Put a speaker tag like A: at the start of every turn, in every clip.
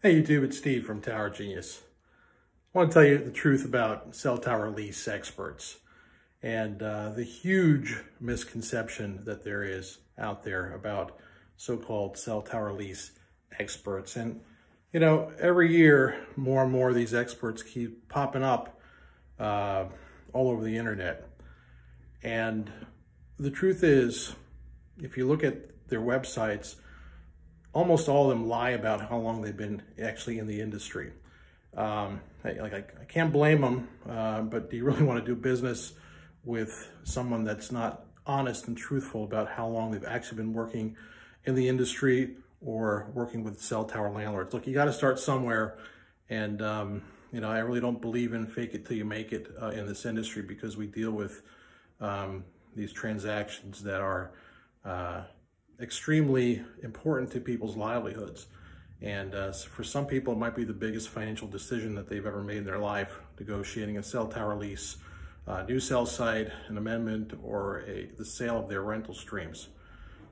A: Hey YouTube, it's Steve from Tower Genius. I want to tell you the truth about cell tower lease experts and uh, the huge misconception that there is out there about so-called cell tower lease experts. And, you know, every year, more and more of these experts keep popping up uh, all over the internet. And the truth is, if you look at their websites, almost all of them lie about how long they've been actually in the industry. Um, I, like I, I, can't blame them, uh, but do you really want to do business with someone that's not honest and truthful about how long they've actually been working in the industry or working with cell tower landlords? Look, you got to start somewhere, and um, you know I really don't believe in fake it till you make it uh, in this industry because we deal with um, these transactions that are uh, extremely important to people's livelihoods. And uh, for some people, it might be the biggest financial decision that they've ever made in their life, negotiating a cell tower lease, uh, new cell site, an amendment, or a, the sale of their rental streams.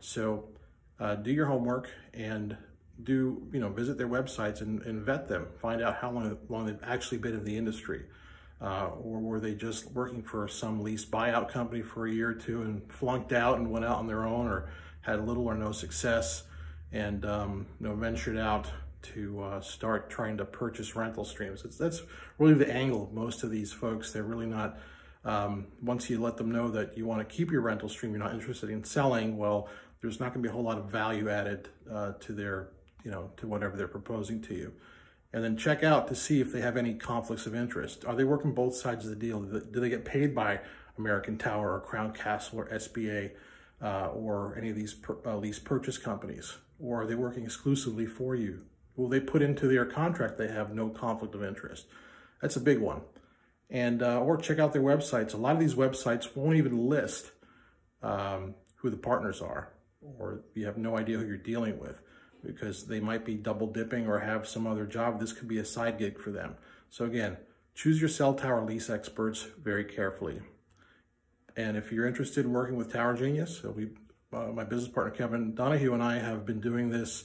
A: So uh, do your homework and do, you know, visit their websites and, and vet them. Find out how long, long they've actually been in the industry. Uh, or were they just working for some lease buyout company for a year or two and flunked out and went out on their own or had little or no success and um, you know, ventured out to uh, start trying to purchase rental streams. It's, that's really the angle of most of these folks. They're really not, um, once you let them know that you want to keep your rental stream, you're not interested in selling, well, there's not going to be a whole lot of value added uh, to their, you know, to whatever they're proposing to you. And then check out to see if they have any conflicts of interest. Are they working both sides of the deal? Do they get paid by American Tower or Crown Castle or SBA? Uh, or any of these per, uh, lease purchase companies? Or are they working exclusively for you? Will they put into their contract they have no conflict of interest? That's a big one. And uh, or check out their websites. A lot of these websites won't even list um, who the partners are, or you have no idea who you're dealing with because they might be double dipping or have some other job. This could be a side gig for them. So again, choose your cell tower lease experts very carefully. And if you're interested in working with Tower Genius, we, uh, my business partner Kevin Donahue and I have been doing this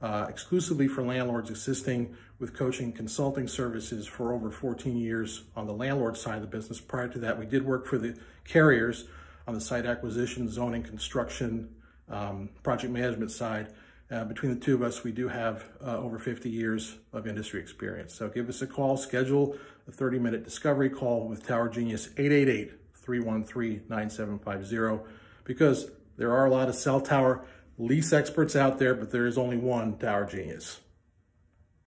A: uh, exclusively for landlords, assisting with coaching consulting services for over 14 years on the landlord side of the business. Prior to that, we did work for the carriers on the site acquisition, zoning, construction, um, project management side. Uh, between the two of us, we do have uh, over 50 years of industry experience. So give us a call, schedule a 30 minute discovery call with Tower Genius 888 313-9750 because there are a lot of cell tower lease experts out there, but there is only one Tower Genius.